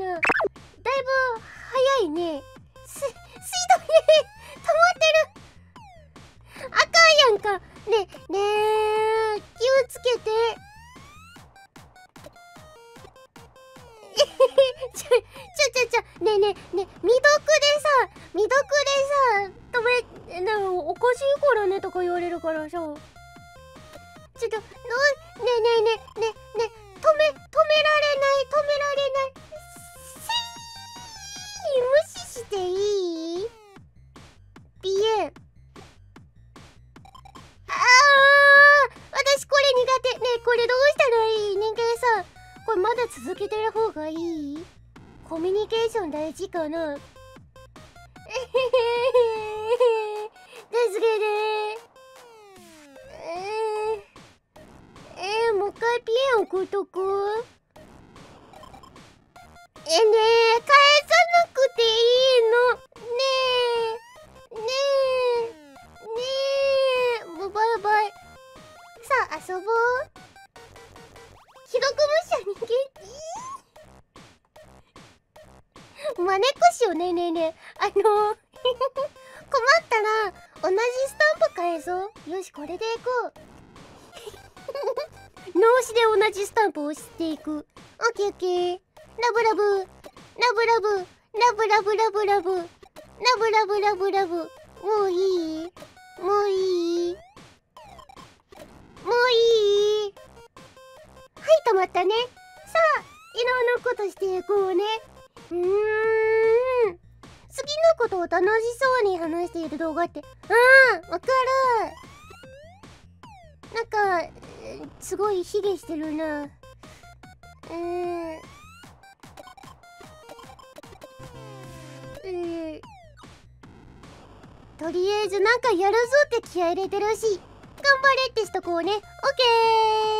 なだいぶ早いね。す水道ね止まってる。あかんやんか。ねねえ気をつけて。ちょちょちょちょねえねえねえ未読でさ未読でさ止めなんかおかしいからねとか言われるからさ。ちょっとなねえねねコミュニケーション大事かな？助けて。えー、えー、もう一回ピエン送っとくえねえ。返さなくていいの。ねえ。ねえ。ねえ。もうバイバイ。さあ遊ぼう。既読無視は人間まねっこしようねえねえねえ。あの 困ったら同じスタンプ返そうよしこれでいこう。脳死で同じスタンプを押していく。オッケーオッケー。ラブラブ。ラブラブ。ラブラブラブラブ。ラブラブラブラブ。もういい？もういい？もういい？はい止まったね。さあいろんなことしていこうね。うーん。好きなことを楽しそうに話している動画って。ああわかる。なんかすごい卑下してるな。うーん。えーとりあえずなんかやるぞって気合い入れてるし頑張れってしとこうね。オッケー。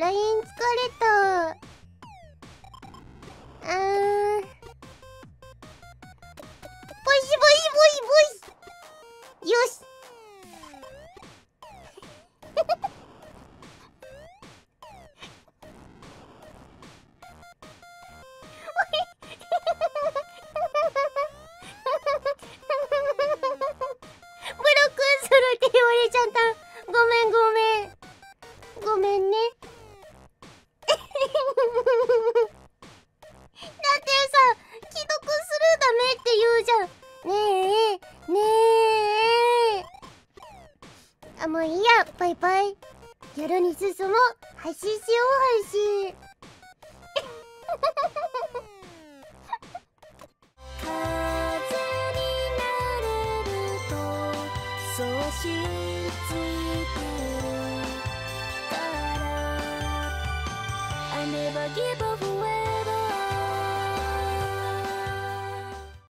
LINE 疲れた。あー。ボイシボイシボイシボイシよし。ブロックするって言われちゃった。ごめんごめん。ごめんね。だってさ既読スルーダメって言うじゃん。ねえねえあもういいや。バイバイ。夜に進もう配信しよう配信。叫ぼう